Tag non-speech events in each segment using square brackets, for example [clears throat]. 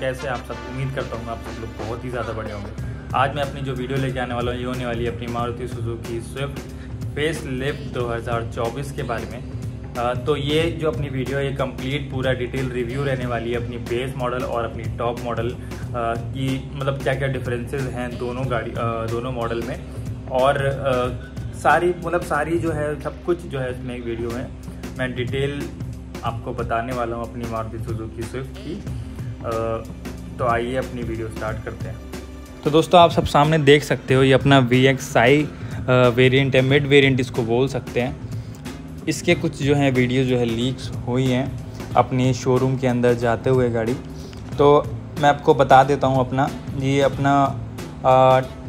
कैसे आप सब उम्मीद करता हूँ आप सब लोग बहुत ही ज़्यादा बड़े होंगे। आज मैं अपनी जो वीडियो लेके आने वाला हूँ ये होने वाली है अपनी Maruti Suzuki Swift facelift 2024 के बारे में। आ, तो ये जो अपनी वीडियो है ये कंप्लीट पूरा डिटेल रिव्यू रहने वाली है अपनी बेस मॉडल और अपनी टॉप मॉडल की मतलब क्या क्या डिफरेंसेस हैं दोनों गाड़ी आ, दोनों मॉडल में। और आ, सारी मतलब सारी जो है सब कुछ जो है इसमें वीडियो में मैं डिटेल आपको बताने वाला हूँ अपनी मारुति सुजुकी स्विफ्ट की। तो आइए अपनी वीडियो स्टार्ट करते हैं। तो दोस्तों, आप सब सामने देख सकते हो ये अपना वी एक्स आई वेरियंट है मिड वेरियंट इसको बोल सकते हैं। इसके कुछ जो है वीडियो जो है लीक्स हुई हैं अपनी शोरूम के अंदर जाते हुए गाड़ी। तो मैं आपको बता देता हूँ अपना, ये अपना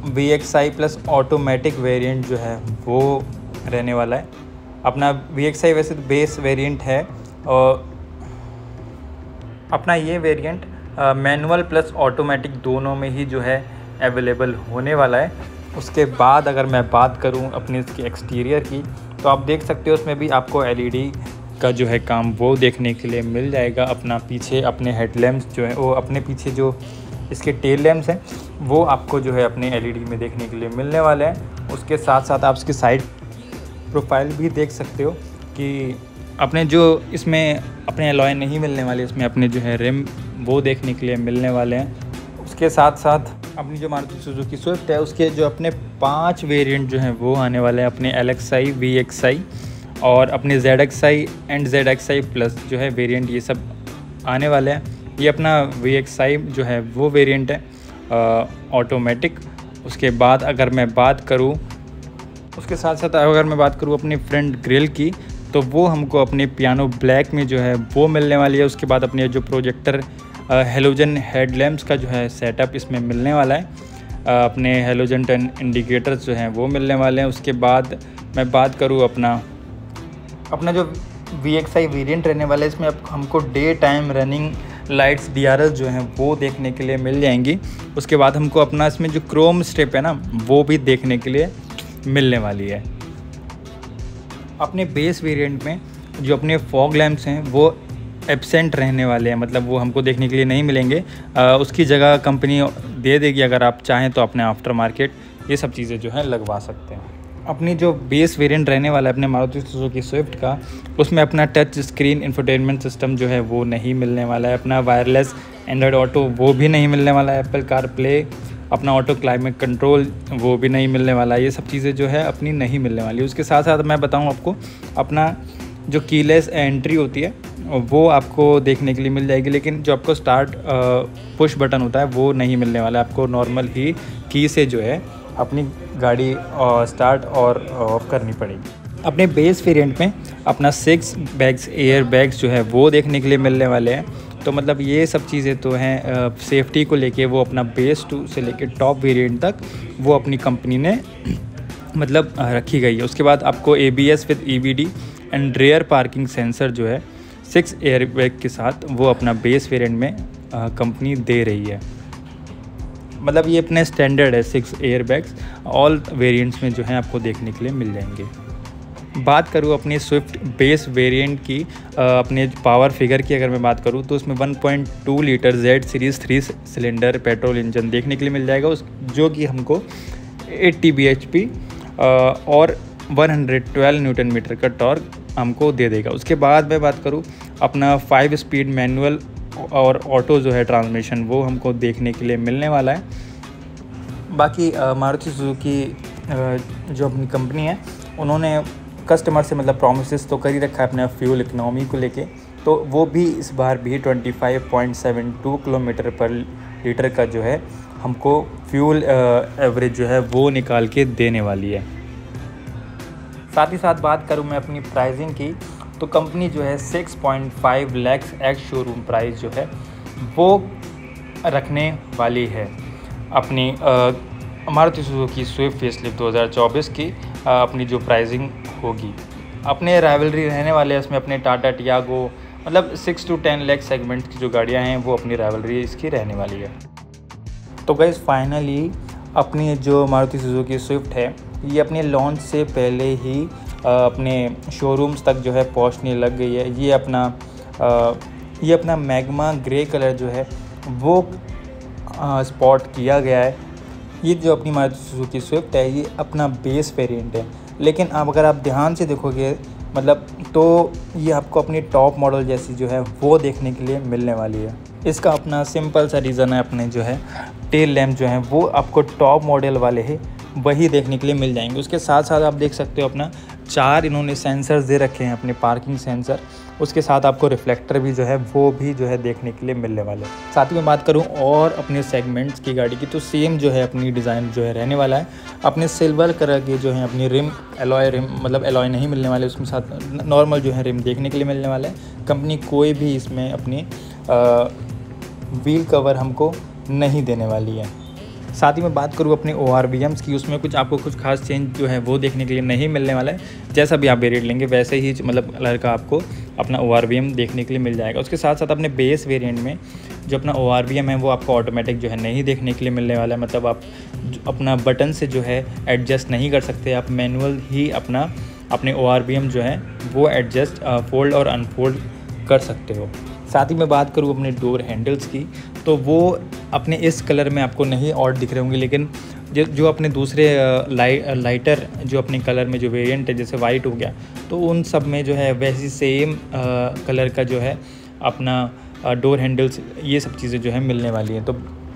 V X I plus automatic variant जो है वो रहने वाला है। अपना वी एक्स आई वैसे बेस वेरिएंट है, और अपना ये वेरिएंट मैनुअल प्लस ऑटोमेटिक दोनों में ही जो है अवेलेबल होने वाला है। उसके बाद अगर मैं बात करूँ अपने इसके एक्सटीरियर की तो आप देख सकते हो उसमें भी आपको एलईडी का जो है काम वो देखने के लिए मिल जाएगा। अपना पीछे अपने हेडलैम्प्स जो है, वो अपने पीछे जो इसके टेल लैम्प्स हैं, वो आपको जो है अपने एलईडी में देखने के लिए मिलने वाले हैं। उसके साथ साथ आप उसकी साइड प्रोफ़ाइल भी देख सकते हो कि अपने जो इसमें अपने अलॉय नहीं मिलने वाले, इसमें अपने जो है रिम वो देखने के लिए मिलने वाले हैं। उसके साथ साथ अपनी जो मारुति सुजुकी स्विफ्ट है, उसके जो अपने पाँच वेरिएंट जो हैं, वो आने वाले हैं अपने L X I V X I और अपने Z X I and Z X I plus जो है वेरिएंट ये सब आने वाले हैं। ये अपना वी एक्स आई जो है, वो वेरिएंट है ऑटोमेटिक उसके बाद अगर मैं बात करूँ, उसके साथ साथ अगर मैं बात करूँ अपनी फ्रंट ग्रिल की तो वो हमको अपने पियानो ब्लैक में जो है, वो मिलने वाली है। उसके बाद अपने जो प्रोजेक्टर हेलोजन हेडलैम्प्स का जो है सेटअप इसमें मिलने वाला है। अपने हेलोजन टन इंडिकेटर्स जो हैं, वो मिलने वाले हैं। उसके बाद मैं बात करूँ अपना अपना जो वी एक्स आई वेरियंट रहने वाला है, इसमें अब हमको day time running lights D R S जो हैं, वो देखने के लिए मिल जाएँगी। उसके बाद हमको अपना इसमें जो क्रोम स्टेप है ना, वो भी देखने के लिए मिलने वाली है। अपने बेस वेरिएंट में जो अपने फॉग लैम्प्स हैं वो एबसेंट रहने वाले हैं। मतलब वो हमको देखने के लिए नहीं मिलेंगे। आ, उसकी जगह कंपनी दे देगी अगर आप चाहें तो अपने आफ्टर मार्केट ये सब चीज़ें जो हैं लगवा सकते हैं। अपनी जो बेस वेरिएंट रहने वाला है अपने मारुति सुजुकी स्विफ्ट का उसमें अपना टच स्क्रीन इंफरटेनमेंट सिस्टम जो है वो नहीं मिलने वाला है। अपना वायरलेस एंड्रॉयड ऑटो वो भी नहीं मिलने वाला है। एप्पल कार प्ले अपना ऑटो क्लाइमेट कंट्रोल वो भी नहीं मिलने वाला, ये सब चीज़ें जो है अपनी नहीं मिलने वाली। उसके साथ साथ मैं बताऊँ आपको, अपना जो कीलेस एंट्री होती है, वो आपको देखने के लिए मिल जाएगी, लेकिन जो आपको स्टार्ट पुश बटन होता है, वो नहीं मिलने वाला। आपको नॉर्मल ही की से जो है अपनी गाड़ी स्टार्ट और ऑफ़ करनी पड़ेगी। अपने बेस वेरिएंट में अपना सिक्स बैग्स एयर बैग्स जो है, वो देखने के लिए मिलने वाले हैं। तो मतलब ये सब चीज़ें तो हैं सेफ्टी को लेके, वो अपना बेस टू से लेके टॉप वेरिएंट तक वो अपनी कंपनी ने [clears throat] मतलब रखी गई है। उसके बाद आपको A B S with E B D and rear parking sensor जो है सिक्स एयर बैग के साथ वो अपना बेस वेरिएंट में कंपनी दे रही है। मतलब ये अपने स्टैंडर्ड है six airbags all variants में जो है आपको देखने के लिए मिल जाएँगे। बात करूँ अपनी स्विफ्ट बेस वेरिएंट की अपने पावर फिगर की अगर मैं बात करूँ तो उसमें 1.2 litre Z series three cylinder petrol engine देखने के लिए मिल जाएगा, उस, जो कि हमको 80 bhp और 112 न्यूटन मीटर का टॉर्क हमको दे देगा। उसके बाद मैं बात करूँ, अपना फाइव स्पीड मैनुअल और ऑटो जो है ट्रांसमिशन वो हमको देखने के लिए मिलने वाला है। बाकी मारुति सुजुकी जो अपनी कंपनी है, उन्होंने कस्टमर से मतलब प्रोमिस तो कर ही रखा है अपने फ्यूल इकनॉमी को लेके तो वो भी इस बार भी 25.72 किलोमीटर पर लीटर का जो है, हमको फ्यूल एवरेज जो है वो निकाल के देने वाली है। साथ ही साथ बात करूँ मैं अपनी प्राइसिंग की तो कंपनी जो है 6.5 लैक्स एक्स शोरूम प्राइस जो है, वो रखने वाली है अपनी मारुति सुजुकी स्विफ्ट फेसलिफ्ट 2024 की अपनी जो प्राइसिंग होगी। अपने राइवलरी रहने वाले इसमें अपने टाटा, टियागो मतलब six two ten lakh segment की जो गाड़ियाँ हैं, वो अपनी राइवलरी इसकी रहने वाली है। तो गई फाइनली अपनी जो मारुति सुजुकी स्विफ्ट है, ये अपने लॉन्च से पहले ही अपने शोरूम्स तक जो है पहुँचने लग गई है। ये अपना ये अपना मैगमा ग्रे कलर जो है, वो स्पॉट किया गया है। ये जो अपनी मारुति सुजुकी स्विफ्ट है, ये अपना बेस वेरिएंट है। लेकिन आप अगर आप ध्यान से देखोगे मतलब तो ये आपको अपनी टॉप मॉडल जैसी जो है, वो देखने के लिए मिलने वाली है। इसका अपना सिंपल सा रीज़न है अपने जो है, टेल लैम्प जो है, वो आपको टॉप मॉडल वाले ही वही देखने के लिए मिल जाएँगे। उसके साथ साथ आप देख सकते हो अपना चार इन्होंने सेंसर्स दे रखे हैं अपने पार्किंग सेंसर उसके साथ आपको रिफ्लेक्टर भी जो है, वो भी जो है देखने के लिए मिलने वाले साथ ही मैं बात करूँ और अपने सेगमेंट्स की गाड़ी की तो सेम जो है अपनी डिज़ाइन जो है रहने वाला है। अपने सिल्वर कलर के जो है, अपनी रिम एलॉय रिम मतलब एलॉय नहीं मिलने वाले उसके साथ नॉर्मल जो है रिम देखने के लिए मिलने वाला है। कंपनी कोई भी इसमें अपनी व्हील कवर हमको नहीं देने वाली है। साथ ही मैं बात करूँ अपने ओ आर की, उसमें कुछ आपको कुछ खास चेंज जो है वो देखने के लिए नहीं मिलने वाला है। जैसा भी आप वेरिएंट लेंगे, वैसे ही मतलब कलर का आपको अपना ओ देखने के लिए मिल जाएगा। उसके साथ साथ अपने बेस वेरिएंट में जो अपना ओ है, वो आपको ऑटोमेटिक जो है नहीं देखने के लिए मिलने वाला है। मतलब आप अपना बटन से जो है एडजस्ट नहीं कर सकते। आप मैनुअल ही अपना, अपने ORBM जो है, वो एडजस्ट फोल्ड और अनफोल्ड कर सकते हो। साथ ही मैं बात करूँ अपने डोर हैंडल्स की तो वो अपने इस कलर में आपको नहीं और दिख रहे होंगे, लेकिन जो जो अपने दूसरे लाइ लाइटर जो अपने कलर में जो वेरिएंट है, जैसे वाइट हो गया तो उन सब में जो है वैसी सेम कलर का जो है अपना डोर हैंडल्स ये सब चीज़ें जो है मिलने वाली हैं। तो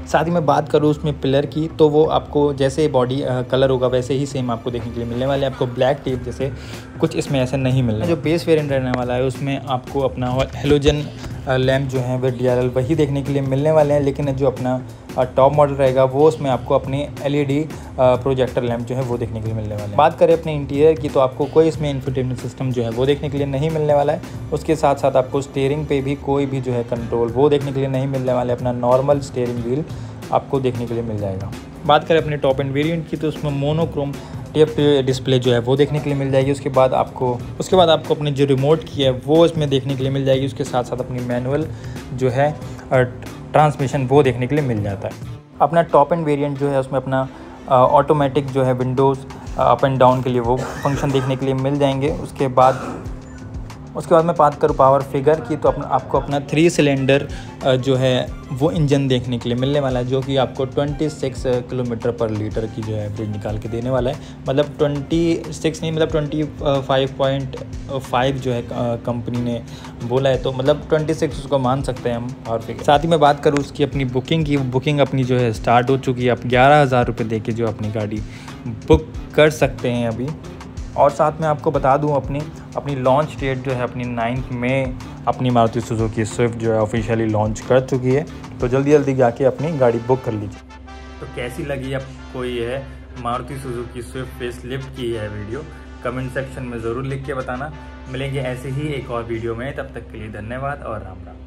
साथ ही मैं बात करूँ उसमें पिलर की तो वो आपको जैसे बॉडी कलर होगा वैसे ही सेम आपको देखने के लिए मिलने वाले आपको ब्लैक टेप जैसे कुछ इसमें ऐसा नहीं मिलना जो बेस वेरिएंट रहने वाला है, उसमें आपको अपना हेलोजन लैम्प जो है वह डी वही देखने के लिए मिलने वाले हैं। लेकिन जो अपना टॉप मॉडल रहेगा, वो उसमें आपको अपनी एलईडी प्रोजेक्टर लैम्प जो है वो देखने के लिए मिलने वाले बात करें अपने इंटीरियर की तो आपको कोई इसमें इन्फोटेनमेंट सिस्टम जो है वो देखने के लिए नहीं मिलने वाला है। उसके साथ साथ आपको स्टेयरिंग पे भी कोई भी जो है कंट्रोल वो देखने के लिए नहीं मिलने वाला है अपना नॉर्मल स्टेयरिंग व्हील आपको देखने के लिए मिल जाएगा। बात करें अपने टॉप एंड वेरियंट की तो उसमें मोनोक्रोम टेप डिस्प्ले जो है वो देखने के लिए मिल जाएगी। उसके बाद आपको, उसके बाद आपको अपनी जो रिमोट की है, वो इसमें देखने के लिए मिल जाएगी। उसके साथ साथ अपनी मैनुअल जो है ट्रांसमिशन वो देखने के लिए मिल जाता है। अपना टॉप एंड वेरिएंट जो है, उसमें अपना ऑटोमेटिक जो है विंडोज़ अप एंड डाउन के लिए वो फ़ंक्शन देखने के लिए मिल जाएँगे। उसके बाद उसके बाद मैं बात करूँ पावर फिगर की तो अपना, आपको अपना थ्री सिलेंडर जो है, वो इंजन देखने के लिए मिलने वाला है, जो कि आपको 26 किलोमीटर पर लीटर की जो है एवरेज निकाल के देने वाला है। मतलब 26 नहीं मतलब 25.5 जो है कंपनी ने बोला है तो मतलब 26 उसको मान सकते हैं हम पावर फिगर साथ ही मैं बात करूँ उसकी अपनी बुकिंग की बुकिंग अपनी जो है स्टार्ट हो चुकी है, आप ग्यारह हज़ार रुपये दे के जो अपनी गाड़ी बुक कर सकते हैं अभी। और साथ में आपको बता दूँ अपनी अपनी लॉन्च डेट जो है, अपनी नाइन्थ में अपनी मारुति सुजुकी स्विफ्ट जो है ऑफिशियली लॉन्च कर चुकी है। तो जल्दी जल्दी जाके अपनी गाड़ी बुक कर लीजिए। तो कैसी लगी आपको ये Maruti Suzuki Swift facelift की है वीडियो कमेंट सेक्शन में ज़रूर लिख के बताना। मिलेंगे ऐसे ही एक और वीडियो में। तब तक के लिए धन्यवाद और राम राम।